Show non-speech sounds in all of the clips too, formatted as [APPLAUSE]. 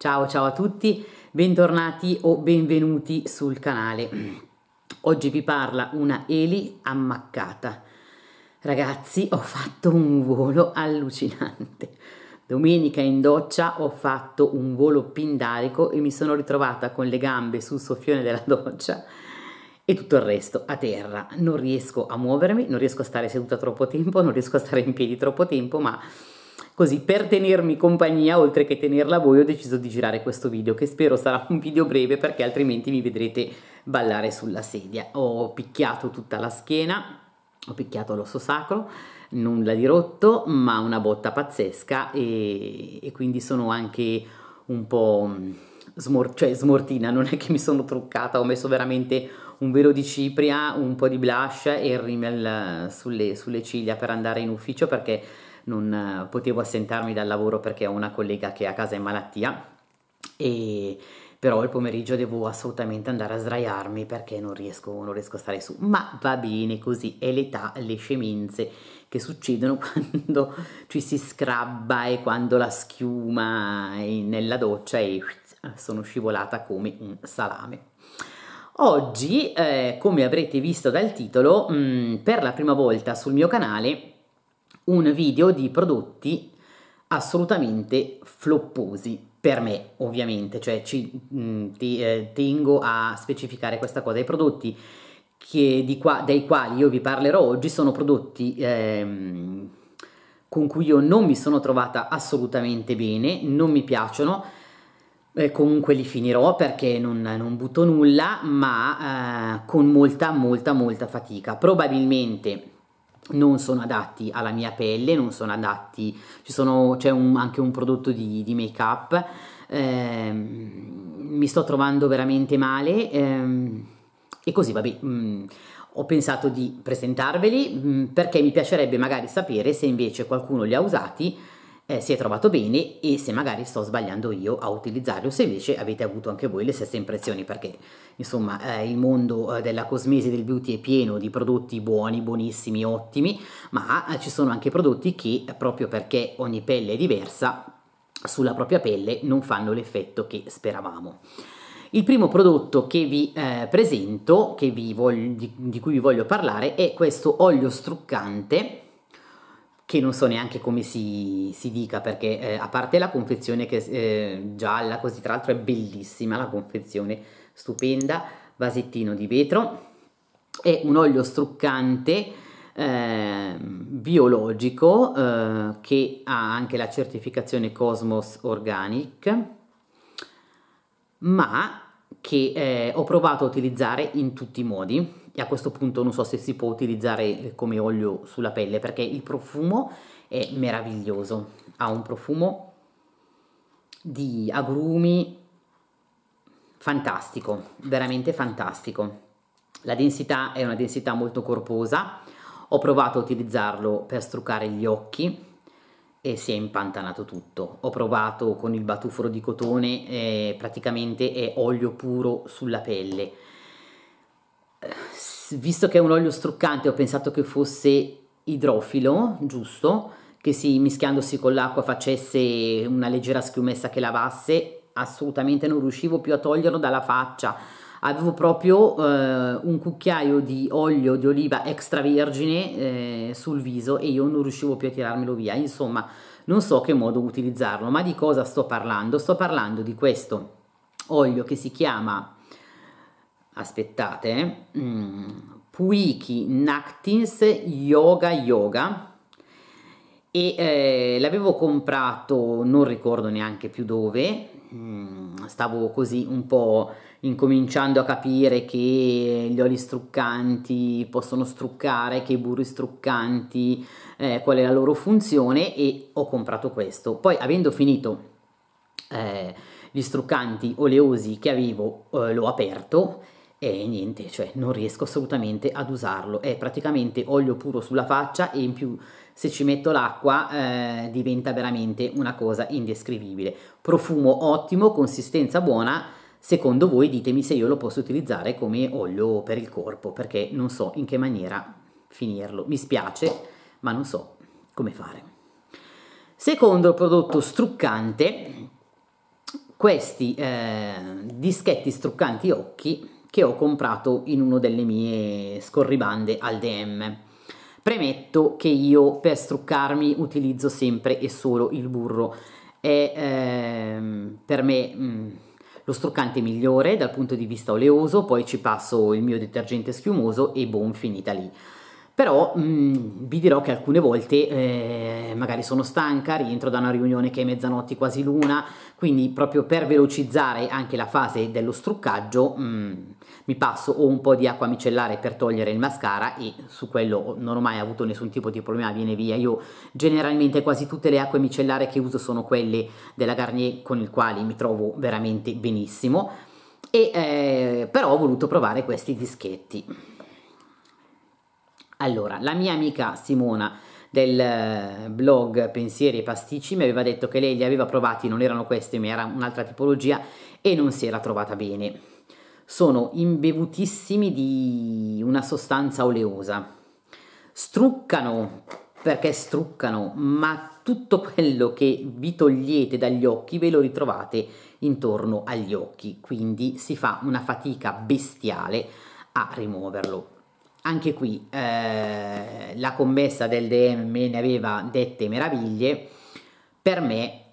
Ciao ciao a tutti, bentornati o benvenuti sul canale. Oggi vi parla una Eli ammaccata. Ragazzi, ho fatto un volo allucinante. Domenica in doccia ho fatto un volo pindarico e mi sono ritrovata con le gambe sul soffione della doccia e tutto il resto a terra. Non riesco a muovermi, non riesco a stare seduta troppo tempo, non riesco a stare in piedi troppo tempo, ma Così per tenermi compagnia, oltre che tenerla voi, ho deciso di girare questo video che spero sarà un video breve perché altrimenti mi vedrete ballare sulla sedia. Ho picchiato tutta la schiena, ho picchiato l'osso sacro, nulla di rotto, ma una botta pazzesca e, e quindi sono anche un po' smor cioè smortina, non è che mi sono truccata, ho messo veramente un velo di cipria, un po' di blush e il rimel sulle, sulle ciglia per andare in ufficio perché non eh, potevo assentarmi dal lavoro perché ho una collega che è a casa in malattia e però il pomeriggio devo assolutamente andare a sdraiarmi perché non riesco, non riesco a stare su, ma va bene così, è l'età, le scemenze che succedono [LAUGHS] quando ci si scrabba e quando la schiuma è nella doccia e [LAUGHS] sono scivolata come un salame. Oggi, eh, come avrete visto dal titolo, mh, mm, per la prima volta sul mio canale un video di prodotti assolutamente flopposi per me ovviamente, cioè ci, mh, mm, ti, eh, tengo a specificare questa cosa, i prodotti qua, dei quali io vi parlerò oggi sono prodotti ehm, con cui io non mi sono trovata assolutamente bene, non mi piacciono, eh, comunque li finirò perché non, non butto nulla, ma eh, con molta molta molta fatica, probabilmente non sono adatti alla mia pelle, non sono adatti, sono, c'è un, anche un prodotto di, di make up, ehm, mi sto trovando veramente male ehm, e così vabbè. Mh, mm, ho pensato di presentarveli mh, mm, perché mi piacerebbe magari sapere se invece qualcuno li ha usati eh, si è trovato bene e se magari sto sbagliando io a utilizzarli o se invece avete avuto anche voi le stesse impressioni perché insomma eh, il mondo eh, della cosmesi del beauty è pieno di prodotti buoni, buonissimi, ottimi ma eh, ci sono anche prodotti che proprio perché ogni pelle è diversa sulla propria pelle non fanno l'effetto che speravamo. Il primo prodotto che vi eh, presento, che vi voglio, di, di cui vi voglio parlare, è questo olio struccante che non so neanche come si, si dica perché eh, a parte la confezione che eh, gialla così tra l'altro è bellissima la confezione stupenda vasettino di vetro è un olio struccante eh, biologico che ha anche la certificazione Cosmos Organic ma che eh, ho provato a utilizzare in tutti i modi e a questo punto non so se si può utilizzare come olio sulla pelle perché il profumo è meraviglioso, ha un profumo di agrumi fantastico, veramente fantastico. La densità è una densità molto corposa, ho provato a utilizzarlo per struccare gli occhi e si è impantanato tutto. Ho provato con il batuforo di cotone, eh, praticamente è olio puro sulla pelle visto che è un olio struccante ho pensato che fosse idrofilo, giusto? Che si mischiandosi con l'acqua facesse una leggera schiumessa che lavasse, assolutamente non riuscivo più a toglierlo dalla faccia. Avevo proprio eh, un cucchiaio di olio di oliva extravergine eh, sul viso e io non riuscivo più a tirarmelo via. Insomma, non so che modo utilizzarlo, ma di cosa sto parlando? Sto parlando di questo olio che si chiama aspettate, mm, Puiki Nactins Yoga Yoga e eh, l'avevo comprato, non ricordo neanche più dove, mm, stavo così un po' incominciando a capire che gli oli struccanti possono struccare, che i burri struccanti, eh, qual è la loro funzione e ho comprato questo. Poi avendo finito eh, gli struccanti oleosi che avevo, eh, l'ho aperto e niente, cioè non riesco assolutamente ad usarlo, è praticamente olio puro sulla faccia e in più se ci metto l'acqua eh, diventa veramente una cosa indescrivibile. Profumo ottimo, consistenza buona, secondo voi ditemi se io lo posso utilizzare come olio per il corpo, perché non so in che maniera finirlo, mi spiace, ma non so come fare. Secondo prodotto struccante, questi eh, dischetti struccanti occhi che ho comprato in uno delle mie scorribande al DM. Premetto che io per struccarmi utilizzo sempre e solo il burro. È ehm, per me mh, mm, lo struccante migliore dal punto di vista oleoso, poi ci passo il mio detergente schiumoso e boom, finita lì però mh, mm, vi dirò che alcune volte eh, magari sono stanca, rientro da una riunione che è mezzanotte quasi l'una, quindi proprio per velocizzare anche la fase dello struccaggio mh, mm, mi passo o un po' di acqua micellare per togliere il mascara e su quello non ho mai avuto nessun tipo di problema, viene via. Io generalmente quasi tutte le acque micellare che uso sono quelle della Garnier con il quali mi trovo veramente benissimo e eh, però ho voluto provare questi dischetti. Allora, la mia amica Simona del eh, blog Pensieri e Pasticci mi aveva detto che lei li aveva provati, non erano questi, ma era un'altra tipologia e non si era trovata bene. Sono imbevutissimi di una sostanza oleosa. Struccano perché struccano, ma tutto quello che vi togliete dagli occhi ve lo ritrovate intorno agli occhi, quindi si fa una fatica bestiale a rimuoverlo. Anche qui eh, la commessa del DM me ne aveva dette meraviglie, per me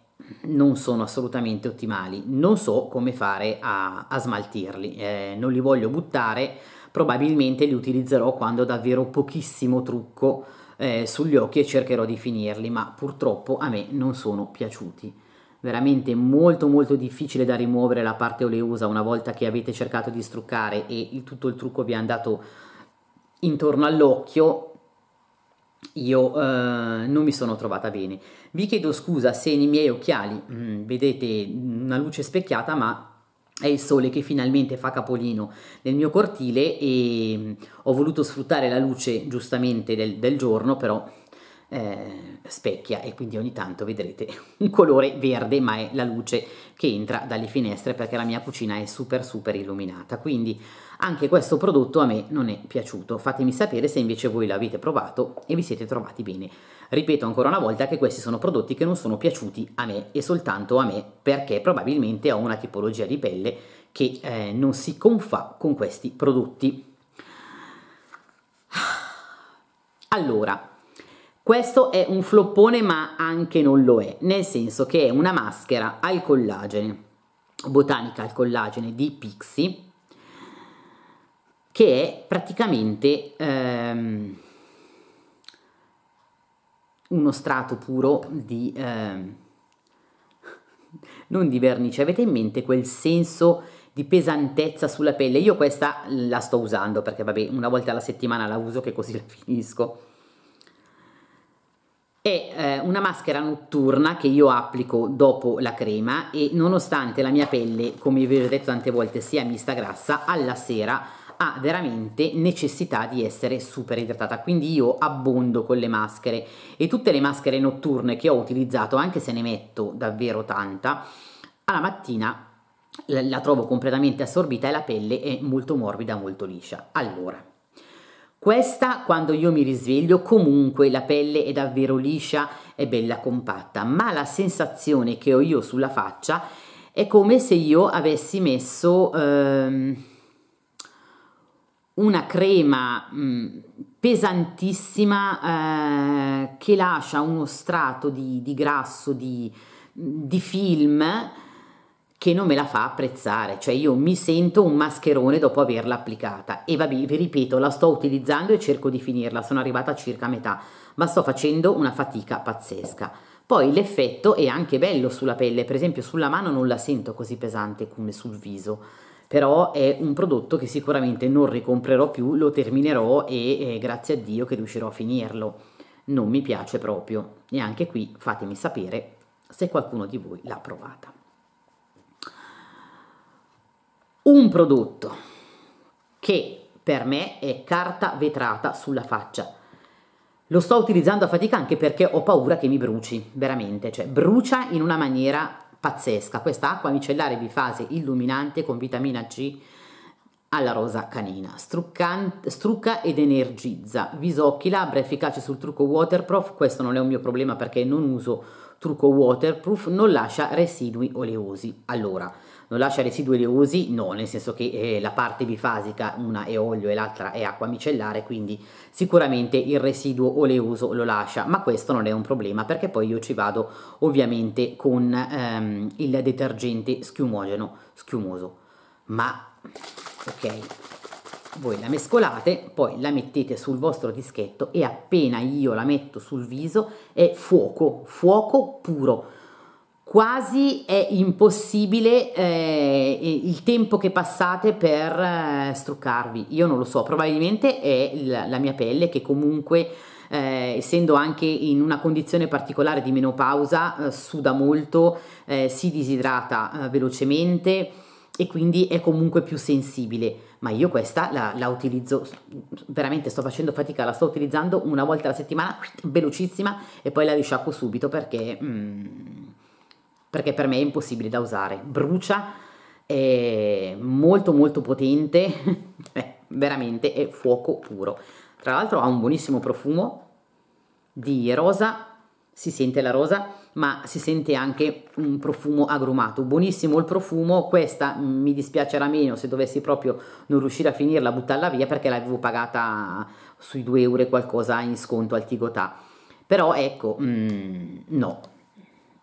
non sono assolutamente ottimali, non so come fare a, a smaltirli, eh, non li voglio buttare, probabilmente li utilizzerò quando ho davvero pochissimo trucco eh, sugli occhi e cercherò di finirli, ma purtroppo a me non sono piaciuti. Veramente molto molto difficile da rimuovere la parte oleosa una volta che avete cercato di struccare e il, tutto il trucco vi è andato intorno all'occhio io eh, non mi sono trovata bene. Vi chiedo scusa se nei miei occhiali mh, mm, vedete una luce specchiata, ma è il sole che finalmente fa capolino nel mio cortile e mh, ho voluto sfruttare la luce giustamente del, del giorno, però eh, specchia e quindi ogni tanto vedrete [LAUGHS] un colore verde ma è la luce che entra dalle finestre perché la mia cucina è super super illuminata. Quindi anche questo prodotto a me non è piaciuto. Fatemi sapere se invece voi l'avete provato e vi siete trovati bene. Ripeto ancora una volta che questi sono prodotti che non sono piaciuti a me e soltanto a me perché probabilmente ho una tipologia di pelle che eh, non si confà con questi prodotti. [SIGHS] Allora questo è un floppone ma anche non lo è, nel senso che è una maschera al collagene, botanica al collagene di Pixi, che è praticamente ehm, uno strato puro di... Ehm, [LAUGHS] non di vernice, avete in mente quel senso di pesantezza sulla pelle? Io questa la sto usando perché vabbè una volta alla settimana la uso che così la finisco è eh, una maschera notturna che io applico dopo la crema e nonostante la mia pelle, come vi ho detto tante volte, sia mista grassa, alla sera ha veramente necessità di essere super idratata quindi io abbondo con le maschere. E tutte le maschere notturne che ho utilizzato anche se ne metto davvero tanta alla mattina la trovo completamente assorbita e la pelle è molto morbida molto liscia. Allora questa quando io mi risveglio comunque la pelle è davvero liscia e bella compatta, ma la sensazione che ho io sulla faccia è come se io avessi messo ehm, una crema mh, mm, pesantissima eh, che lascia uno strato di, di grasso, di, di film che non me la fa apprezzare, cioè io mi sento un mascherone dopo averla applicata. E vabbè, vi ripeto, la sto utilizzando e cerco di finirla, sono arrivata a circa metà, ma sto facendo una fatica pazzesca. Poi l'effetto è anche bello sulla pelle, per esempio sulla mano non la sento così pesante come sul viso, però è un prodotto che sicuramente non ricomprerò più, lo terminerò e eh, grazie a Dio che riuscirò a finirlo. Non mi piace proprio. E anche qui fatemi sapere se qualcuno di voi l'ha provata un prodotto che per me è carta vetrata sulla faccia. Lo sto utilizzando a fatica anche perché ho paura che mi bruci, veramente, cioè brucia in una maniera pazzesca. Questa acqua micellare bifase illuminante con vitamina C alla rosa canina, strucca ed energizza, viso, occhi, labbra, efficace sul trucco waterproof, questo non è un mio problema perché non uso trucco waterproof non lascia residui oleosi. Allora, non lascia residui oleosi? No, nel senso che eh, la parte bifasica, una è olio e l'altra è acqua micellare, quindi sicuramente il residuo oleoso lo lascia, ma questo non è un problema perché poi io ci vado ovviamente con ehm, il detergente schiumogeno, schiumoso. Ma, ok, voi la mescolate, poi la mettete sul vostro dischetto e appena io la metto sul viso è fuoco, fuoco puro. Quasi è impossibile eh, il tempo che passate per eh, struccarvi. Io non lo so, probabilmente è la, la mia pelle che comunque eh, essendo anche in una condizione particolare di menopausa, eh, suda molto, eh, si disidrata eh, velocemente e quindi è comunque più sensibile ma io questa la, la, utilizzo, veramente sto facendo fatica, la sto utilizzando una volta alla settimana, velocissima, e poi la risciacquo subito perché, mm, perché per me è impossibile da usare. Brucia, è molto molto potente, [LAUGHS] veramente è fuoco puro. Tra l'altro ha un buonissimo profumo di rosa si sente la rosa, ma si sente anche un profumo agrumato. Buonissimo il profumo, questa mi dispiacerà meno se dovessi proprio non riuscire a finirla, buttarla via perché l'avevo pagata sui 2 euro e qualcosa in sconto al Tigotà. Però ecco, mm, no,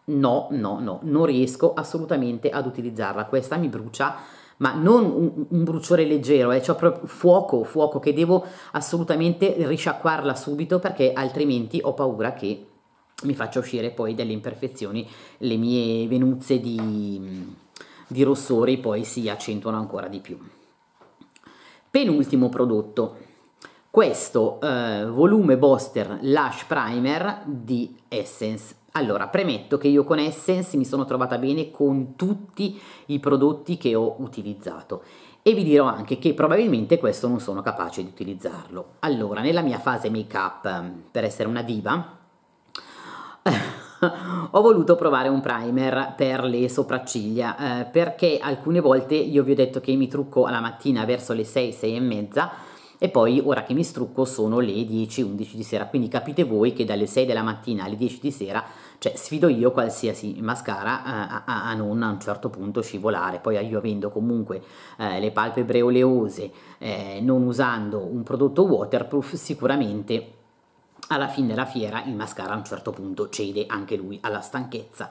no, no, no, non riesco assolutamente ad utilizzarla. Questa mi brucia ma non un, un bruciore leggero, eh, cioè proprio fuoco, fuoco che devo assolutamente risciacquarla subito perché altrimenti ho paura che mi faccia uscire poi delle imperfezioni, le mie venuzze di, di rossori poi si accentuano ancora di più. Penultimo prodotto, questo eh, volume Boster Lash Primer di Essence. Allora, premetto che io con Essence mi sono trovata bene con tutti i prodotti che ho utilizzato e vi dirò anche che probabilmente questo non sono capace di utilizzarlo. Allora, nella mia fase make up, per essere una diva, [LAUGHS] ho voluto provare un primer per le sopracciglia eh, perché alcune volte io vi ho detto che mi trucco alla mattina verso le 6, 6 e mezza e poi ora che mi strucco sono le 10, 11 di sera, quindi capite voi che dalle 6 della mattina alle 10 di sera, cioè sfido io qualsiasi mascara eh, a, a, non a un certo punto scivolare, poi io avendo comunque eh, le palpebre oleose, eh, non usando un prodotto waterproof, sicuramente alla fine della fiera il mascara a un certo punto cede anche lui alla stanchezza.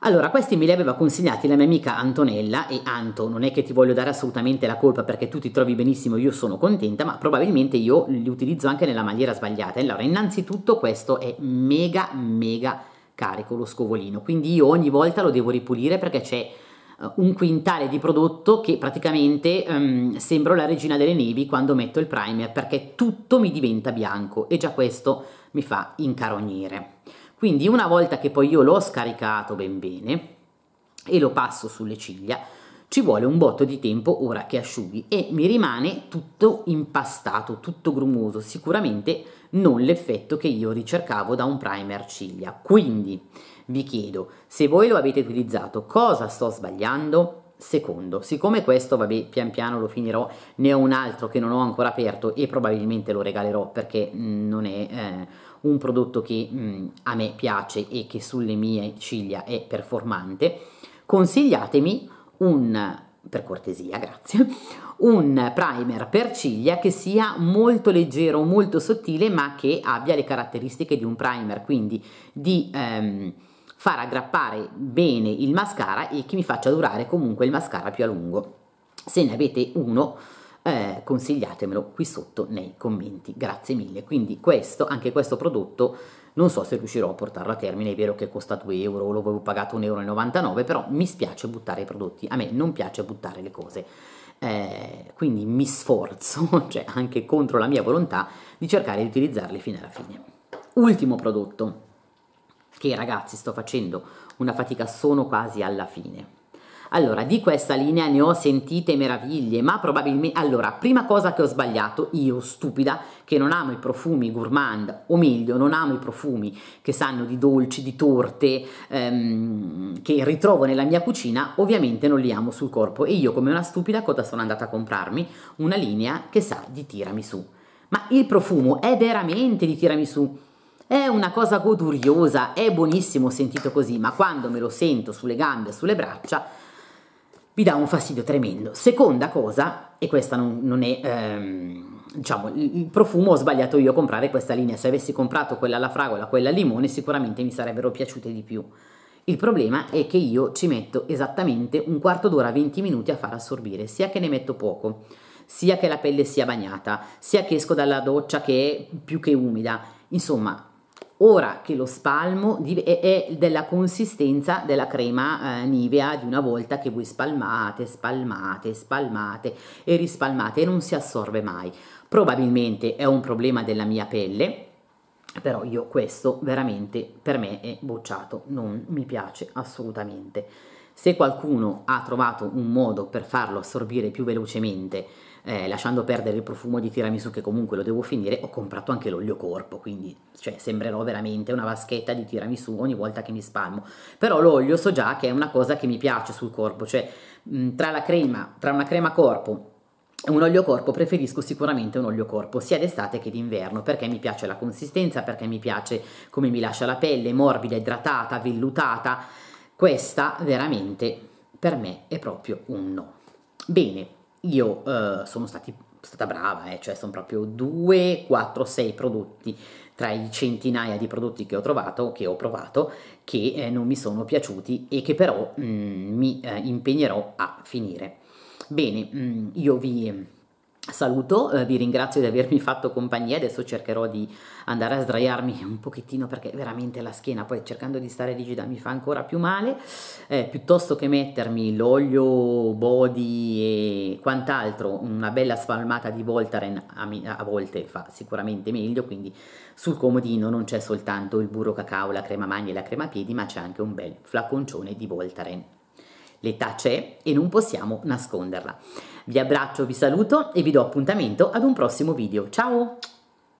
Allora, questi me li aveva consigliati la mia amica Antonella e Anto, non è che ti voglio dare assolutamente la colpa perché tu ti trovi benissimo, io sono contenta, ma probabilmente io li utilizzo anche nella maniera sbagliata. Allora, innanzitutto questo è mega mega carico lo scovolino, quindi io ogni volta lo devo ripulire perché c'è uh, un quintale di prodotto che praticamente um, sembro la regina delle nevi quando metto il primer perché tutto mi diventa bianco e già questo mi fa incarognire. Quindi una volta che poi io l'ho scaricato ben bene e lo passo sulle ciglia, ci vuole un botto di tempo ora che asciughi e mi rimane tutto impastato, tutto grumoso, sicuramente non l'effetto che io ricercavo da un primer ciglia. Quindi vi chiedo, se voi lo avete utilizzato, cosa sto sbagliando? Secondo, siccome questo, vabbè, pian piano lo finirò, ne ho un altro che non ho ancora aperto e probabilmente lo regalerò perché mm, non è eh, un prodotto che mh, mm, a me piace e che sulle mie ciglia è performante, consigliatemi un per cortesia, grazie, un primer per ciglia che sia molto leggero, molto sottile, ma che abbia le caratteristiche di un primer, quindi di ehm, far aggrappare bene il mascara e che mi faccia durare comunque il mascara più a lungo. Se ne avete uno, eh, consigliatemelo qui sotto nei commenti, grazie mille. Quindi questo, anche questo prodotto, non so se riuscirò a portarlo a termine, è vero che costa 2 euro, lo avevo pagato 1,99 euro, però mi spiace buttare i prodotti, a me non piace buttare le cose. Eh, quindi mi sforzo, [LAUGHS] cioè anche contro la mia volontà, di cercare di utilizzarli fino alla fine. Ultimo prodotto, che ragazzi sto facendo una fatica, sono quasi alla fine. Allora, di questa linea ne ho sentite meraviglie, ma probabilmente... Allora, prima cosa che ho sbagliato, io stupida, che non amo i profumi gourmand, o meglio, non amo i profumi che sanno di dolci, di torte, ehm, che ritrovo nella mia cucina, ovviamente non li amo sul corpo. E io, come una stupida, cosa sono andata a comprarmi? Una linea che sa di tiramisù. Ma il profumo è veramente di tiramisù è una cosa goduriosa, è buonissimo sentito così, ma quando me lo sento sulle gambe, sulle braccia, vi dà un fastidio tremendo. Seconda cosa, e questa non, non è, ehm, diciamo, il, profumo ho sbagliato io a comprare questa linea, se avessi comprato quella alla fragola, quella al limone, sicuramente mi sarebbero piaciute di più. Il problema è che io ci metto esattamente un quarto d'ora, 20 minuti a far assorbire, sia che ne metto poco, sia che la pelle sia bagnata, sia che esco dalla doccia che è più che umida. Insomma, ora che lo spalmo è, della consistenza della crema eh, Nivea di una volta che voi spalmate, spalmate, spalmate e rispalmate e non si assorbe mai. Probabilmente è un problema della mia pelle, però io questo veramente per me è bocciato, non mi piace assolutamente. Se qualcuno ha trovato un modo per farlo assorbire più velocemente eh, lasciando perdere il profumo di tiramisù che comunque lo devo finire, ho comprato anche l'olio corpo, quindi cioè, sembrerò veramente una vaschetta di tiramisù ogni volta che mi spalmo. Però l'olio so già che è una cosa che mi piace sul corpo, cioè mh, tra la crema, tra una crema corpo e un olio corpo preferisco sicuramente un olio corpo sia d'estate che d'inverno perché mi piace la consistenza, perché mi piace come mi lascia la pelle, morbida, idratata, vellutata. Questa veramente per me è proprio un no. Bene, io eh, sono stati, stata brava, eh, cioè sono proprio 2, 4, 6 prodotti tra i centinaia di prodotti che ho trovato, che ho provato, che eh, non mi sono piaciuti e che però mh, mm, mi eh, impegnerò a finire. Bene, mh, mm, io vi Saluto, eh, vi ringrazio di avermi fatto compagnia, adesso cercherò di andare a sdraiarmi [LAUGHS] un pochettino perché veramente la schiena poi cercando di stare rigida mi fa ancora più male, eh, piuttosto che mettermi l'olio body e quant'altro, una bella spalmata di Voltaren a, a volte fa sicuramente meglio, quindi sul comodino non c'è soltanto il burro cacao, la crema mani e la crema piedi, ma c'è anche un bel flaconcione di Voltaren. L'età c'è e non possiamo nasconderla. Vi abbraccio, vi saluto e vi do appuntamento ad un prossimo video. Ciao!